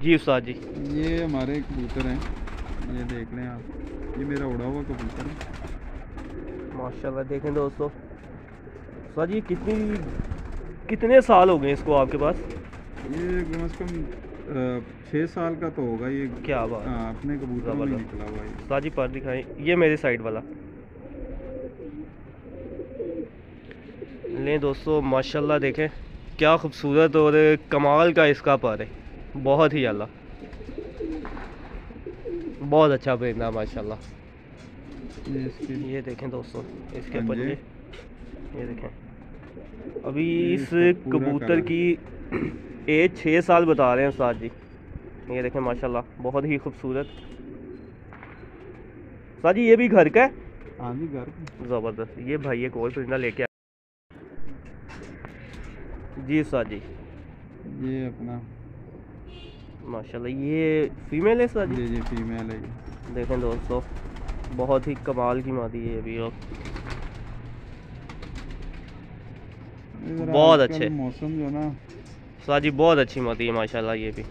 जी उस्ताद जी। ये हमारे कबूतर हैं। ये देख लें आप। ये मेरा उड़ा हुआ कबूतर है। माशाल्लाह देखें दोस्तों। उस्ताद जी कितनी कितने साल हो गए इसको आपके पास? ये कम अज़ कम छः साल का तो होगा ये। क्या बात। है हाँ, अपने कबूतरों में निकला हुआ है उस्ताद जी पर दिखाएँ। ये मेरे साइड वाला। लें दोस्तों माशाल्लाह देखें। क्या खूबसूरत और कमाल का इसका पर है। बहुत ही अला बहुत अच्छा परिंदा माशाल्लाह। ये देखें दोस्तों इसके पंजे। पंजे ये देखें। अभी इस कबूतर की एज छः साल बता रहे हैं उस्ताद जी। ये देखें माशाल्लाह बहुत ही खूबसूरत। उस्ताद जी ये भी घर का है? हाँ जी घर ज़बरदस्त। ये भाई एक और परिंदा लेके आया जी उस्ताद जी। ये अपना माशाल्लाह ये फीमेल है उस्ताद जी ये ये फीमेल है ये। देखें दोस्तों बहुत ही कमाल की मादी है ये भी और बहुत अच्छे। मौसम जो ना। उस्ताद जी बहुत अच्छी मादी है माशाल्लाह ये भी।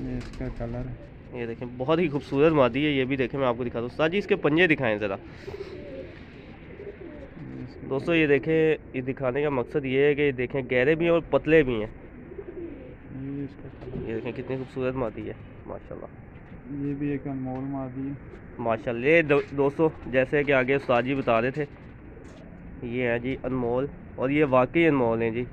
ये इसका कलर ये देखें बहुत ही खूबसूरत मादी है ये भी देखें मैं आपको दिखा दूँ। उस्ताद जी इसके पंजे दिखाएँ ज़रा। दोस्तों ये देखें ये दिखाने का मकसद ये है कि देखें गहरे भी हैं और पतले भी हैं। देखें कितनी खूबसूरत मादी है। माशाल्लाह। ये भी एक अनमोल मादी है। माशाल्लाह ये दो, दोस्तों जैसे कि आगे उस्ताद जी बता रहे थे ये है जी अनमोल और ये वाकई अनमोल हैं जी।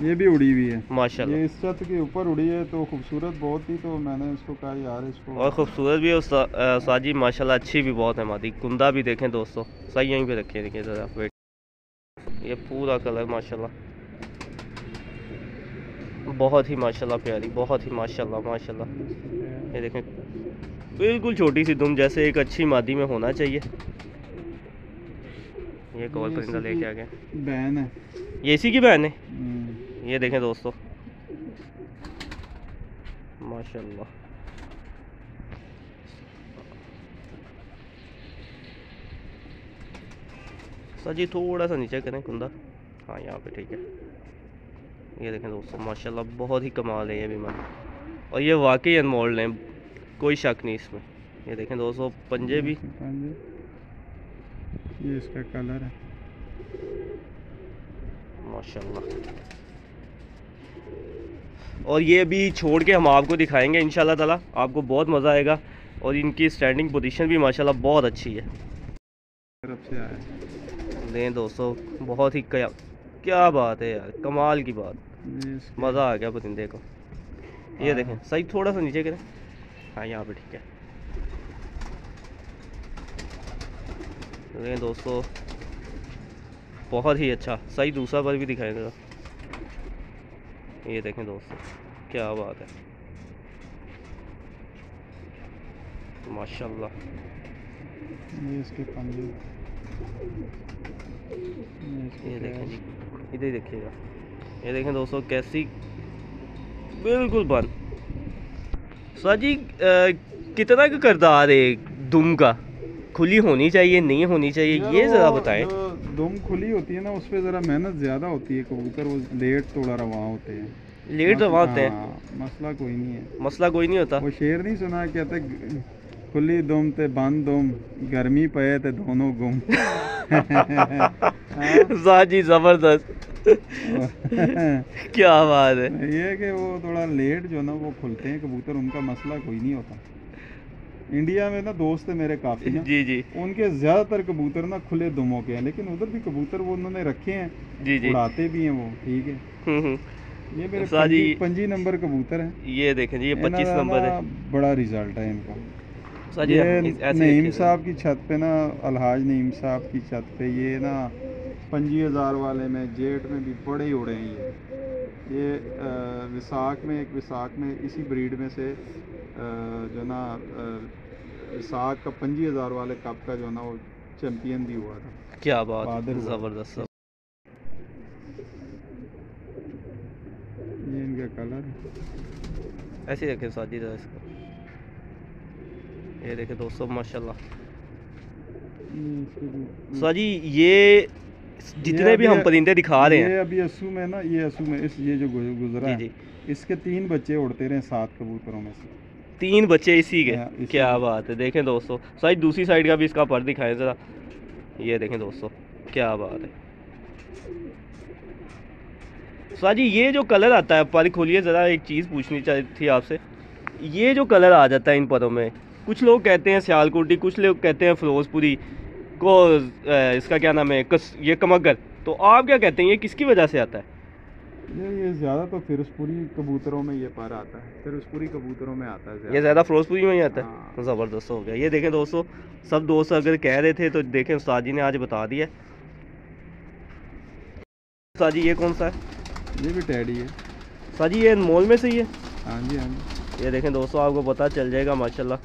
ये भी उड़ी हुई है। माशाल्लाह। ये इस छत के ऊपर उड़ी है तो खूबसूरत बहुत थी तो मैंने उसको कहा यार इसको और खूबसूरत भी है उस्ताद जी माशाल्लाह अच्छी भी बहुत है मादी। कुंदा भी देखें दोस्तों सही यहीं पे रखिए देखिए ज़रा वेट ये पूरा कलर माशाल्लाह। बहुत ही माशाल्लाह प्यारी बहुत ही माशाल्लाह माशाल्लाह। ये देखें बिल्कुल छोटी सी दुम जैसे एक अच्छी मादी में होना चाहिए। ये ये परिंदा लेके आ गए बैन है। ये इसी की बहन है? हम्म, ये देखें दोस्तों। माशाल्लाह। सर जी थोड़ा सा नीचे करें कुंदा। हाँ यहाँ पे ठीक है। ये देखें दोस्तों माशाल्लाह बहुत ही कमाल है ये भी मन और ये वाकई अनमोल है कोई शक नहीं इसमें। ये देखें दोस्तों पंजे भी। ये इसका कलर है। माशाल्लाह। और ये भी छोड़ के हम आपको दिखाएँगे इंशाल्लाह ताला आपको बहुत मज़ा आएगा। और इनकी स्टैंडिंग पोजीशन भी माशाल्लाह बहुत अच्छी है। लें दोस्तों बहुत ही क्या क्या बात है यार कमाल की बात। मज़ा आ गया परिंदे को ये हाँ। देखें सही थोड़ा सा नीचे करें हाँ यहाँ पे ठीक है। लें दोस्तों बहुत ही अच्छा सही दूसरा पर भी दिखाएँ जरा ये देखें दोस्तों क्या बात है। माशाल्लाह। ये इसके पंजे। ये देखें जी इधर ही देखिएगा। ये देखें दोस्तों कैसी बिल्कुल बंद। सर जी कितना का करदार है दुम का? खुली होनी चाहिए नहीं होनी चाहिए ये ज़रा बताएँ। दुम खुली होती है ना उस पर ज़रा मेहनत ज़्यादा होती है कबूतर वो लेट थोड़ा रवा होते हैं। लेट रवा होते हैं? हाँ, मसला कोई नहीं है। मसला कोई नहीं होता। वो शेर नहीं सुना कहते खुली दुम ते बंद दुम गर्मी पे ते दोनों गुम। जी ज़बरदस्त। क्या बात है। ये कि वो थोड़ा लेट जो ना वो खुलते हैं कबूतर उनका मसला कोई नहीं होता। इंडिया में ना दोस्त है मेरे काफ़ी ना जी जी। उनके ज़्यादातर कबूतर ना खुले दुमों के हैं लेकिन उधर भी कबूतर वो उन्होंने रखे हैं जी जी। उड़ाते भी हैं वो ठीक है। हम्म, हम्म। ये मेरे पंजी, पंजी नंबर कबूतर है। ये देखें जी ये पच्चीस नंबर है। बड़ा रिज़ल्ट है इनका। ये नईम साहब की छत पे ना अलहाज नईम साहब की छत पे ये ना पंजी हज़ार वाले में जेठ में भी बड़े ही उड़े हैं ये। ये विसाख में एक विसाख में इसी ब्रीड में से अ, जो ना विसाख का पंजी हज़ार वाले कप का जो ना वो चैम्पियन भी हुआ था। क्या बात ज़बरदस्त ये इनका कलर ऐसे रखें साजी जरा इसको। ये देखें दोस्तों माशाल्लाह। भी- साजी ये जितने भी हम परिंदे दिखा रहे हैं। ये अभी असू में ना ये असू में इस ये जो गुजरा जी है। जी। इसके तीन बच्चे उड़ते रहे सात कबूतरों में से। तीन बच्चे इसी के? इसी क्या बात है देखें दोस्तों। साइड दूसरी साइड का भी इसका पर दिखाएँ ज़रा। ये देखें दोस्तों क्या बात है। साजी ये जो कलर आता है पर खोलिए ज़रा एक चीज़ पूछनी चाहिए थी आपसे। ये जो कलर आ जाता है इन परों में कुछ लोग कहते हैं सियालकोटी कुछ लोग कहते हैं फिरोजपुरी। को इसका क्या नाम है कस ये कमगर तो आप क्या कहते हैं ये किसकी वजह से आता है? ये ये ज़्यादा तो फिरोजपुरी कबूतरों में ये पर आता है। फिरोजपुरी कबूतरों में आता है ये ज़्यादा फिरोजपुरी में ही आता है? हाँ। ज़बरदस्त हो गया। ये देखें दोस्तों सब दोस्त अगर कह रहे थे तो देखें उस्ताद जी ने आज बता दिया। उस्ताद जी ये कौन सा है? ये भी टैडी है। उस्ताद जी ये मॉल में से ही है? हाँ जी हाँ जी। ये देखें दोस्तों आपको पता चल जाएगा माशाल्लाह।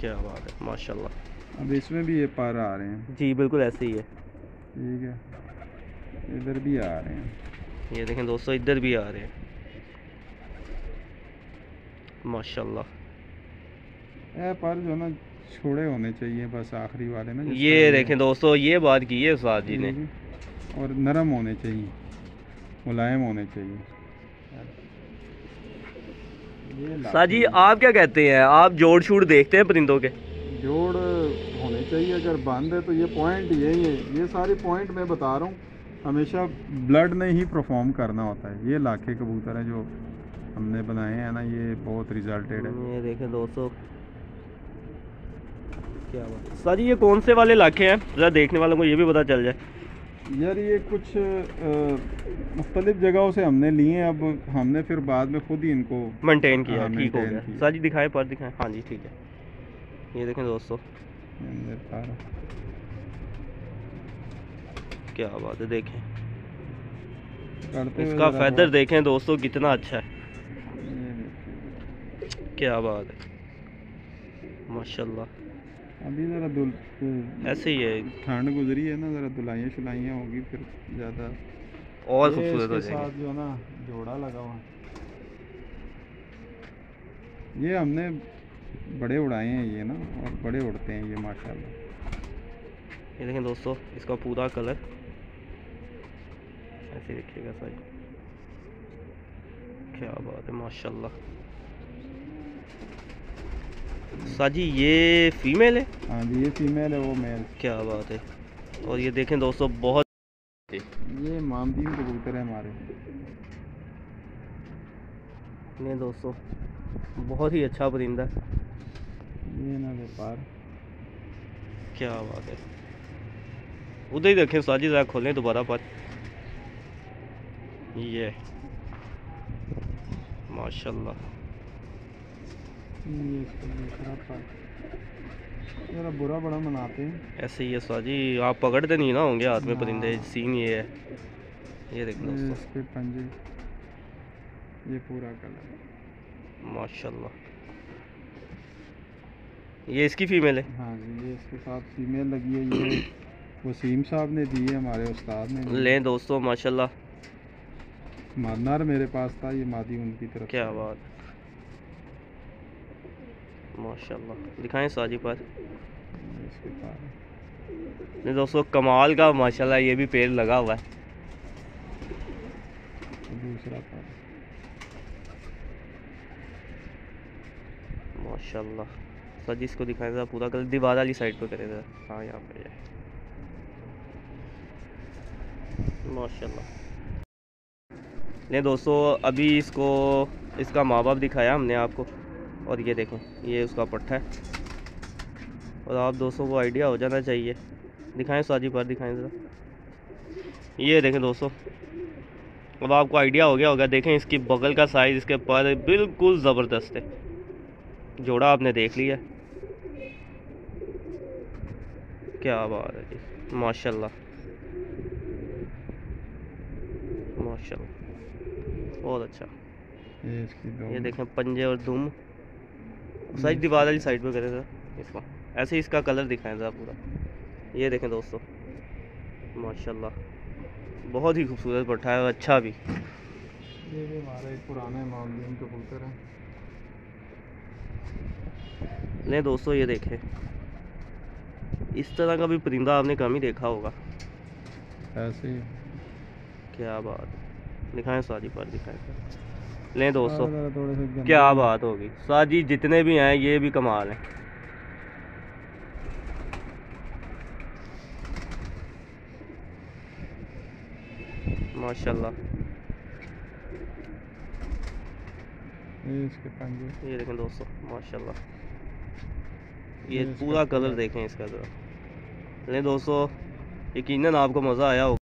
क्या बात है माशाल्लाह। अब इसमें भी ये पर आ रहे हैं। जी बिल्कुल ऐसे ही है। ठीक है। इधर भी आ रहे हैं। ये देखें दोस्तों इधर भी आ रहे हैं। माशाल्लाह। ये पर जो ना छोड़े होने चाहिए बस आखिरी वाले जिस ये देखें दोस्तों ये बात की है उस्ताद जी ने। और नरम होने चाहिए मुलायम होने चाहिए। ये ला- उस्ताद जी आप क्या कहते हैं? आप जोड़ शूड़ देखते हैं परिंदों के? जोड़ होने चाहिए अगर बंद है तो ये पॉइंट यही है। ये सारे पॉइंट मैं बता रहा हूँ। हमेशा ब्लड ने ही परफॉर्म करना होता है। ये लाखे कबूतर हैं जो हमने बनाए हैं ना ये बहुत रिजल्टेड है। ये देखें दोस्तों। क्या बात जी ये कौन से वाले इलाके हैं? ज़रा देखने वालों को ये भी पता चल जाए। यार ये कुछ मुख्तलिफ़ जगहों से हमने लिए हैं, अब हमने फिर बाद में खुद ही इनको मेंटेन किया हाँ, ठीक हो गया। उस्ताद जी दिखाएँ पर दिखाएँ। हाँ जी ठीक है। ये देखें दोस्तों। क्या बात है देखें। इसका फैदर देखें दोस्तों कितना अच्छा है। क्या बात है। माशाल्लाह। अभी ज़रा दुल ऐसे ही है। ठंड गुजरी है ना ज़रा धुलाइयाँ शुलाइयाँ होगी फिर ज़्यादा और खूबसूरत हो जाएँगे। साथ जो ना जोड़ा लगा हुआ ये हमने बड़े उड़ाए हैं ये ना और बड़े उड़ते हैं ये माशाल्लाह। ये देखें दोस्तों इसका पूरा कलर। ऐसे देखिएगा सर क्या बात है माशाल्लाह। साजी ये फीमेल है? हाँ जी ये फीमेल है वो मेल। क्या बात है। और ये देखें दोस्तों बहुत ये मामदीन कबूतर है हमारे। ने दोस्तों बहुत ही अच्छा परिंदा। है ये ना व्यापार क्या बात है। उधर ही देखें साजी ज़रा खोलें दोबारा पर। ये। माशाल्लाह। ये दूसरा बुरा बड़ा मनाते हैं। ऐसे ही है साजी आप पकड़ते नहीं ना होंगे हाथ में परिंदे। सीन ये है। ये देख इसके पंजे। ये पूरा कलर माशाल्लाह। ये इसकी फीमेल है? हाँ जी ये इसके साथ फीमेल लगी है ये वसीम साहब ने दी है हमारे उस्ताद ने। लें दोस्तों माशाल्लाह। मादनार मेरे पास था ये मादी उनकी तरफ़ क्या बात। माशाल्लाह। दिखाएँ साजी पर इसके नहीं दोस्तों कमाल का माशाल्लाह ये भी पेड़ लगा हुआ है। दूसरा माशाल्लाह। साजी इसको दिखाएँ ज़रा पूरा कलर दीवार वाली साइड पर करें ज़रा हाँ यहाँ पे है। माशाल्लाह। नहीं, दोस्तों, अभी इसको, इसका माँ बाप दिखाया हमने आपको। और ये देखें, ये उसका पट्टा है। और आप दोस्तों को आइडिया हो जाना चाहिए। दिखाएँ साजी पर दिखाएँ ज़रा। ये देखें दोस्तों, अब आपको आइडिया हो गया होगा, देखें इसकी बगल का साइज़ इसके पर बिल्कुल ज़बरदस्त है। जोड़ा आपने देख लिया। क्या बात है जी। माशाल्लाह। माशाल्लाह। बहुत अच्छा। ये ये देखें पंजे और दुम साइड दीवार वाली साइड पे करें ज़रा इसको ऐसे इसका कलर दिखाएँ ज़रा पूरा। ये देखें दोस्तों। माशाल्लाह। बहुत ही खूबसूरत पट्टा है और अच्छा भी। ये भी हमारा एक पुराना कबूतर है। ले दोस्तों ये देखें। इस तरह का भी परिंदा आपने कम ही देखा होगा। ऐसे क्या बात। दिखाएँ साजी पर दिखाएँ। लें दोस्तों क्या बात होगी। साजी जितने भी हैं ये भी कमाल हैं। माशाल्लाह। ये इसके पंजे। ये देखें दोस्तों माशाल्लाह। ये पूरा कलर। देखें इसका ज़रा लें दोस्तों यकीनन आपको मज़ा आया होगा।